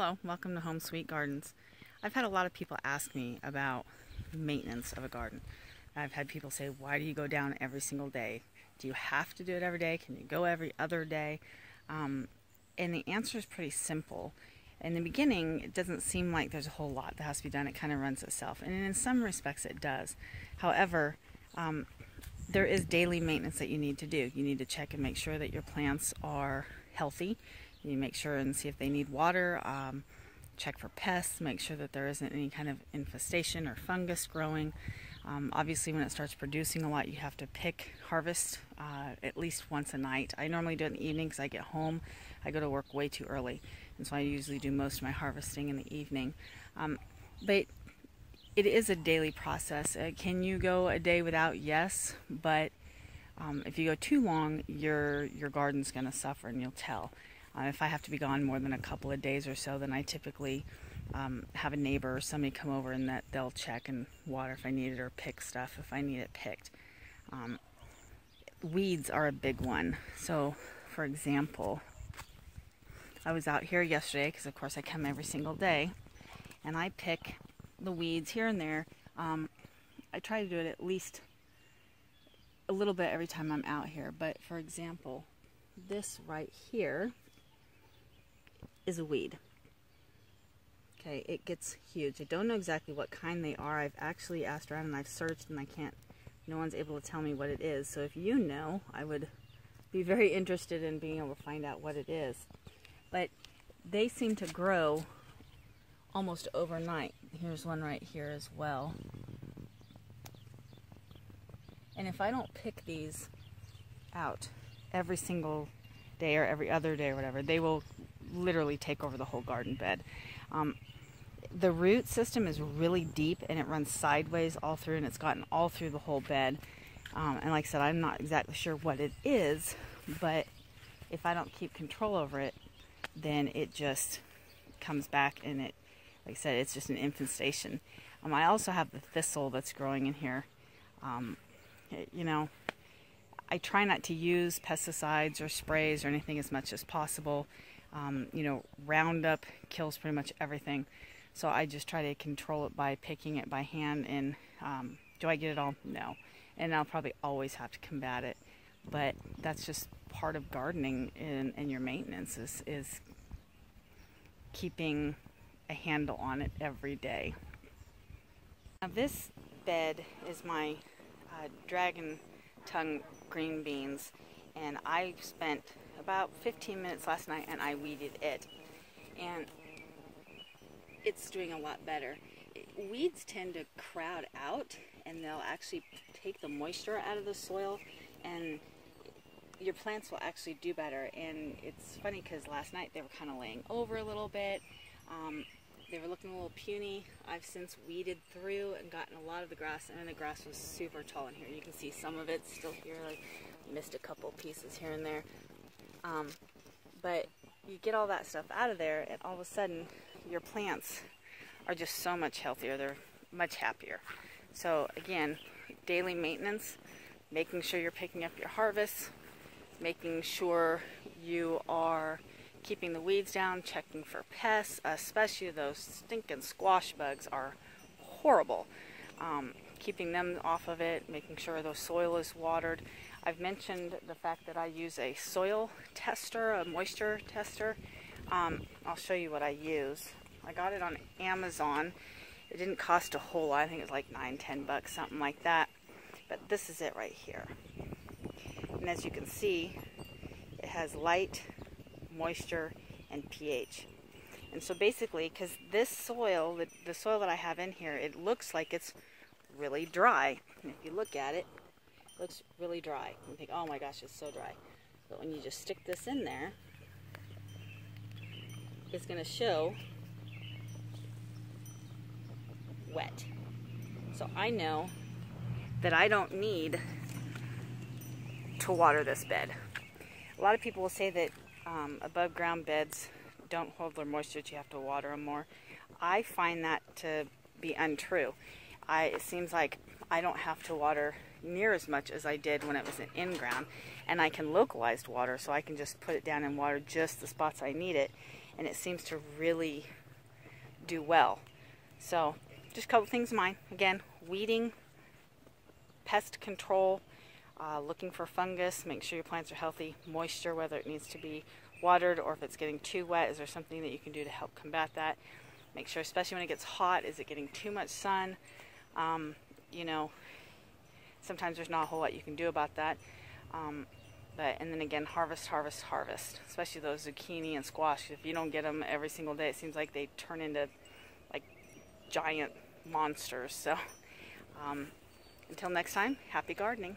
Hello, welcome to Home Sweet Gardens. I've had a lot of people ask me about maintenance of a garden. I've had people say, why do you go down every single day? Do you have to do it every day? Can you go every other day? Um, and the answer is pretty simple. In the beginning, it doesn't seem like there's a whole lot that has to be done. It kind of runs itself. And in some respects, it does. However, um, there is daily maintenance that you need to do. You need to check and make sure that your plants are healthy you make sure and see if they need water. Um, check for pests. Make sure that there isn't any kind of infestation or fungus growing. Um, obviously, when it starts producing a lot, you have to pick, harvest uh, at least once a night. I normally do it in the evening because I get home. I go to work way too early, and so I usually do most of my harvesting in the evening. Um, but it is a daily process. Uh, can you go a day without? Yes, but um, if you go too long, your your garden's going to suffer, and you'll tell. Uh, if I have to be gone more than a couple of days or so, then I typically um, have a neighbor or somebody come over and that they'll check and water if I need it or pick stuff if I need it picked. Um, weeds are a big one. So, for example, I was out here yesterday because, of course, I come every single day and I pick the weeds here and there. Um, I try to do it at least a little bit every time I'm out here. But for example, this right here is a weed. Okay, it gets huge. I don't know exactly what kind they are. I've actually asked around and I've searched and I can't, no one's able to tell me what it is. So if you know, I would be very interested in being able to find out what it is. But they seem to grow almost overnight. Here's one right here as well. And if I don't pick these out every single day or every other day or whatever, they will literally take over the whole garden bed. Um, the root system is really deep and it runs sideways all through and it's gotten all through the whole bed. Um, and like I said, I'm not exactly sure what it is, but if I don't keep control over it, then it just comes back and it, like I said, it's just an infestation. Um, I also have the thistle that's growing in here. Um, it, you know, I try not to use pesticides or sprays or anything as much as possible. Um, you know, Roundup kills pretty much everything. So I just try to control it by picking it by hand. And um, do I get it all? No. And I'll probably always have to combat it. But that's just part of gardening and, and your maintenance is, is keeping a handle on it every day. Now this bed is my uh, dragon tongue green beans and I spent about 15 minutes last night and I weeded it. And it's doing a lot better. Weeds tend to crowd out and they'll actually take the moisture out of the soil and your plants will actually do better. And it's funny because last night they were kind of laying over a little bit. Um, they were looking a little puny. I've since weeded through and gotten a lot of the grass, and the grass was super tall in here. You can see some of it still here. I missed a couple pieces here and there. Um, but you get all that stuff out of there, and all of a sudden, your plants are just so much healthier. They're much happier. So again, daily maintenance, making sure you're picking up your harvest, making sure you are keeping the weeds down, checking for pests, especially those stinking squash bugs are horrible. Um, keeping them off of it, making sure the soil is watered. I've mentioned the fact that I use a soil tester, a moisture tester. Um, I'll show you what I use. I got it on Amazon. It didn't cost a whole lot. I think it was like nine, ten bucks, something like that. But this is it right here. And as you can see, it has light, moisture, and pH. And so basically, because this soil, the, the soil that I have in here, it looks like it's really dry. And if you look at it, it looks really dry. You think, oh my gosh, it's so dry. But when you just stick this in there, it's going to show wet. So I know that I don't need to water this bed. A lot of people will say that um, above ground beds don't hold their moisture, you have to water them more. I find that to be untrue. I, it seems like I don't have to water near as much as I did when it was an in-ground. And I can localized water, so I can just put it down and water just the spots I need it. and it seems to really do well. So, just a couple things in mind. Again, weeding, pest control, uh, looking for fungus, make sure your plants are healthy, moisture, whether it needs to be watered or if it's getting too wet, is there something that you can do to help combat that? Make sure, especially when it gets hot, is it getting too much sun? Um, you know, sometimes there's not a whole lot you can do about that. Um, but and then again, harvest, harvest, harvest. Especially those zucchini and squash. If you don't get them every single day, it seems like they turn into like giant monsters. So um, until next time, happy gardening.